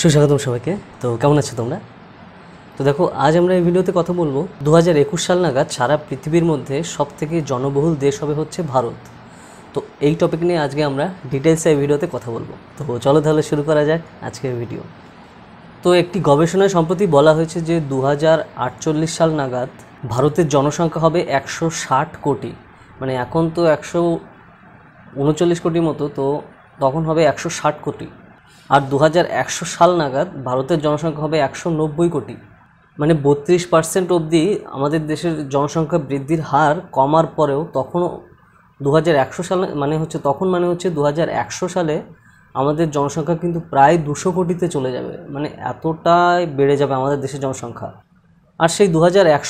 সুস্বাগতম সবাইকে। তো কেমন আছো তোমরা? তো দেখো, আজ আমরা এই ভিডিওতে কথা বলব দু হাজার একুশ সাল নাগাদ সারা পৃথিবীর মধ্যে সব থেকে জনবহুল দেশ হবে হচ্ছে ভারত। তো এই টপিক নিয়ে আজকে আমরা ডিটেলসে এই ভিডিওতে কথা বলব। তো চলো তাহলে শুরু করা যাক আজকের ভিডিও তো একটি গবেষণায় সম্প্রতি বলা হয়েছে যে দু হাজার আটচল্লিশ সাল নাগাদ ভারতের জনসংখ্যা হবে একশো ষাট কোটি। মানে এখন তো একশো উনচল্লিশ কোটির মতো, তো তখন হবে একশো ষাট কোটি। আর দু সাল নাগাদ ভারতের জনসংখ্যা হবে একশো নব্বই কোটি। মানে বত্রিশ পার্সেন্ট অবধি আমাদের দেশের জনসংখ্যা বৃদ্ধির হার কমার পরেও তখনও দু সালে মানে হচ্ছে, তখন মানে হচ্ছে দু সালে আমাদের জনসংখ্যা কিন্তু প্রায় দুশো কোটিতে চলে যাবে। মানে এতটাই বেড়ে যাবে আমাদের দেশের জনসংখ্যা। আর সেই দু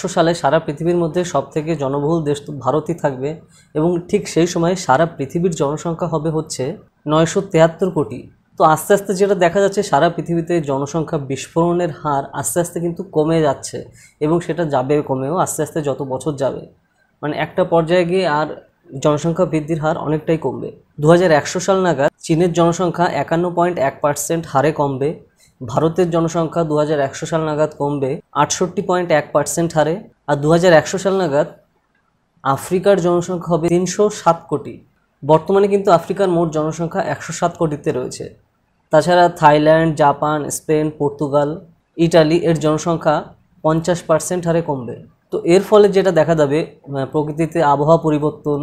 সালে সারা পৃথিবীর মধ্যে সবথেকে জনবহুল দেশ তো ভারতই থাকবে এবং ঠিক সেই সময় সারা পৃথিবীর জনসংখ্যা হবে হচ্ছে নয়শো কোটি। তো আস্তে আস্তে যেটা দেখা যাচ্ছে, সারা পৃথিবীতে জনসংখ্যা বিস্ফোরণের হার আস্তে আস্তে কিন্তু কমে যাচ্ছে এবং সেটা যাবে কমেও, আস্তে আস্তে যত বছর যাবে। মানে একটা পর্যায়ে গিয়ে আর জনসংখ্যা বৃদ্ধির হার অনেকটাই কমবে। দু হাজার একশো সাল নাগাদ চীনের জনসংখ্যা একান্ন পয়েন্ট এক পার্সেন্ট হারে কমবে। ভারতের জনসংখ্যা দু হাজার একশো সাল নাগাদ কমবে আটষট্টি পয়েন্ট এক পার্সেন্ট হারে। আর দু হাজার একশো সাল নাগাদ আফ্রিকার জনসংখ্যা হবে তিনশো সাত কোটি। বর্তমানে কিন্তু আফ্রিকার মোট জনসংখ্যা একশো সাত কোটিতে রয়েছে। তাছাড়া Thailand, Japan, Spain, Portugal, Italy এর জনসংখ্যা পঞ্চাশ পার্সেন্ট হারে কমবে। তো এর ফলে যেটা দেখা যাবে প্রকৃতিতে আবহাওয়া পরিবর্তন,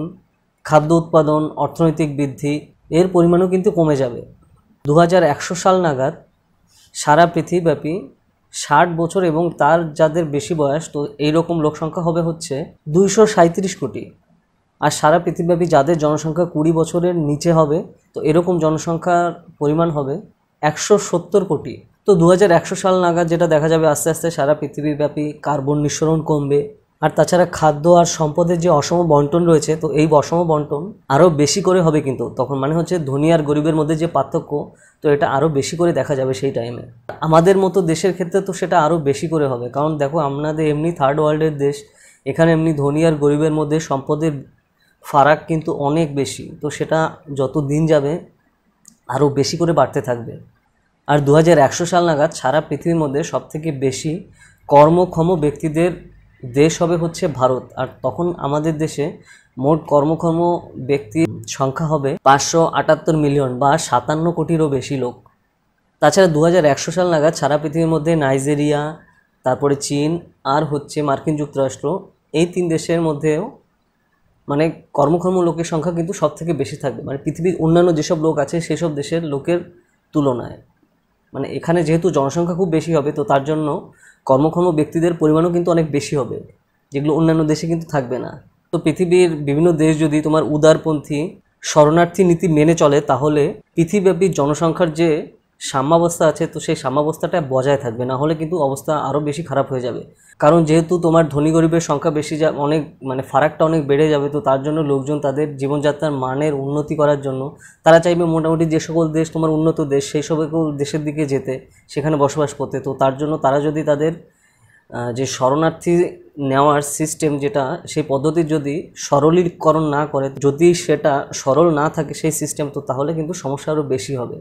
খাদ্য উৎপাদন, অর্থনৈতিক বৃদ্ধি, এর পরিমাণও কিন্তু কমে যাবে। দু হাজার একশো সাল নাগাদ সারা পৃথিবীব্যাপী ষাট বছর এবং তার যাদের বেশি বয়স, তো এইরকম লোক সংখ্যা হবে হচ্ছে দুইশো কোটি। আর সারা পৃথিবীব্যাপী যাদের জনসংখ্যা কুড়ি বছরের নিচে হবে, তো এরকম জনসংখ্যার পরিমাণ হবে একশো সত্তর কোটি। তো দু সাল নাগাদ যেটা দেখা যাবে আস্তে আস্তে সারা পৃথিবীব্যাপী কার্বন নিঃসরণ কমবে। আর তাছাড়া খাদ্য আর সম্পদের যে অসম বন্টন রয়েছে, তো এই অসম বন্টন আরও বেশি করে হবে কিন্তু। তখন মানে হচ্ছে ধনী আর গরিবের মধ্যে যে পার্থক্য, তো এটা আরও বেশি করে দেখা যাবে সেই টাইমে আমাদের মতো দেশের ক্ষেত্রে তো সেটা আরও বেশি করে হবে। কারণ দেখো, আমাদের এমনি থার্ড ওয়ার্ল্ডের দেশ, এখানে এমনি ধনী আর গরিবের মধ্যে সম্পদের ফারাক কিন্তু অনেক বেশি। তো সেটা যত দিন যাবে, আরও বেশি করে বাড়তে থাকবে। আর দু হাজার একশো সাল নাগাদ সারা পৃথিবীর মধ্যে সবথেকে বেশি কর্মক্ষম ব্যক্তিদের দেশ হবে হচ্ছে ভারত। আর তখন আমাদের দেশে মোট কর্মক্ষম ব্যক্তির সংখ্যা হবে পাঁচশো আটাত্তর মিলিয়ন বা সাতান্ন কোটিরও বেশি লোক। তাছাড়া দু হাজার একশো সাল নাগাদ সারা পৃথিবীর মধ্যে নাইজেরিয়া, তারপরে চীন আর হচ্ছে মার্কিন যুক্তরাষ্ট্র এই তিন দেশের মধ্যেও মানে কর্মক্ষম লোকের সংখ্যা কিন্তু সব থেকে বেশি থাকবে। মানে পৃথিবীর অন্যান্য যেসব লোক আছে, সেসব দেশের লোকের তুলনায়। মানে এখানে যেহেতু জনসংখ্যা খুব বেশি হবে, তো তার জন্য কর্মক্ষম ব্যক্তিদের পরিমাণও কিন্তু অনেক বেশি হবে, যেগুলো অন্যান্য দেশে কিন্তু থাকবে না। তো পৃথিবীর বিভিন্ন দেশ যদি তোমার উদারপন্থী শরণার্থী নীতি মেনে চলে, তাহলে পৃথিবীব্যাপী জনসংখ্যার যে সাম্যাবস্থা আছে, তো সেই সাম্যাবস্থাটা বজায় থাকবে। না হলে কিন্তু অবস্থা আরও বেশি খারাপ হয়ে যাবে। কারণ যেহেতু তোমার ধনী গরিবের সংখ্যা বেশি যা, অনেক মানে ফারাকটা অনেক বেড়ে যাবে, তো তার জন্য লোকজন তাদের জীবনযাত্রার মানের উন্নতি করার জন্য তারা চাইবে মোটামুটি যে সকল দেশ তোমার উন্নত দেশ, সেই সকল দেশের দিকে যেতে, সেখানে বসবাস করতে। তো তার জন্য তারা যদি তাদের যে শরণার্থী নেওয়ার সিস্টেম যেটা, সেই পদ্ধতির যদি সরলীকরণ না করে, যদি সেটা সরল না থাকে সেই সিস্টেম তো তাহলে কিন্তু সমস্যা আরও বেশি হবে।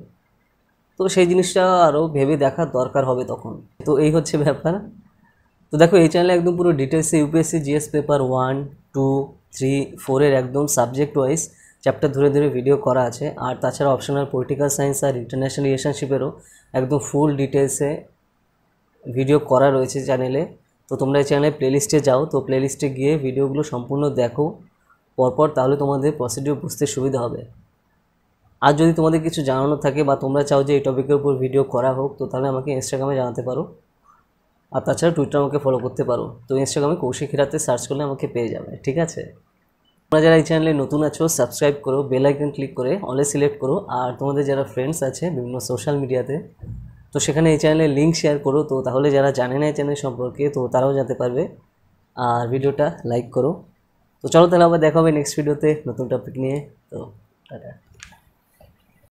তো সেই জিনিসটা আরও ভেবে দেখার দরকার হবে তখন। তো এই হচ্ছে ব্যাপার। তো দেখো, এই চ্যানেলে একদম পুরো ডিটেলসে UPSC GS paper one two three ফোরের একদম সাবজেক্ট ওয়াইজ চ্যাপ্টার ধরে ধরে ভিডিও করা আছে। আর তাছাড়া অপশনাল পলিটিক্যাল সায়েন্স আর ইন্টারন্যাশনাল রিলেশনশিপেরও একদম ফুল ডিটেলসে ভিডিও করা রয়েছে চ্যানেলে তো তোমরা এই চ্যানেলে প্লেলিস্টে যাও, তো প্লেলিস্টে গিয়ে ভিডিওগুলো সম্পূর্ণ দেখো। পরপর তাহলে তোমাদের প্রসিডিউর বুঝতে সুবিধা হবে। আর যদি তোমাদের কিছু জানানো থাকে বা তোমরা চাও যে এই টপিকের উপর ভিডিও করা হোক, তো তাহলে আমাকে ইনস্টাগ্রামে জানাতে পারো। আর তাছাড়া টুইটার আমাকে ফলো করতে পারো। তো ইনস্টাগ্রামে কৌশিক হিরাতে সার্চ করলে আমাকে পেয়ে যাবে, ঠিক আছে? তোমরা যারা এই চ্যানেলে নতুন আছো সাবস্ক্রাইব করো বেল আইকন ক্লিক করে অলে সিলেক্ট করো। আর তোমাদের যারা ফ্রেন্ডস আছে বিভিন্ন সোশ্যাল মিডিয়াতে তো সেখানে এই চ্যানেলের লিঙ্ক শেয়ার করো। তো তাহলে যারা জানে না এই চ্যানেল সম্পর্কে, তো তারাও জানতে পারবে। আর ভিডিওটা লাইক করো। তো চলো তাহলে আবার দেখা হবে নেক্সট ভিডিওতে নতুন টপিক নিয়ে। তো টাটা।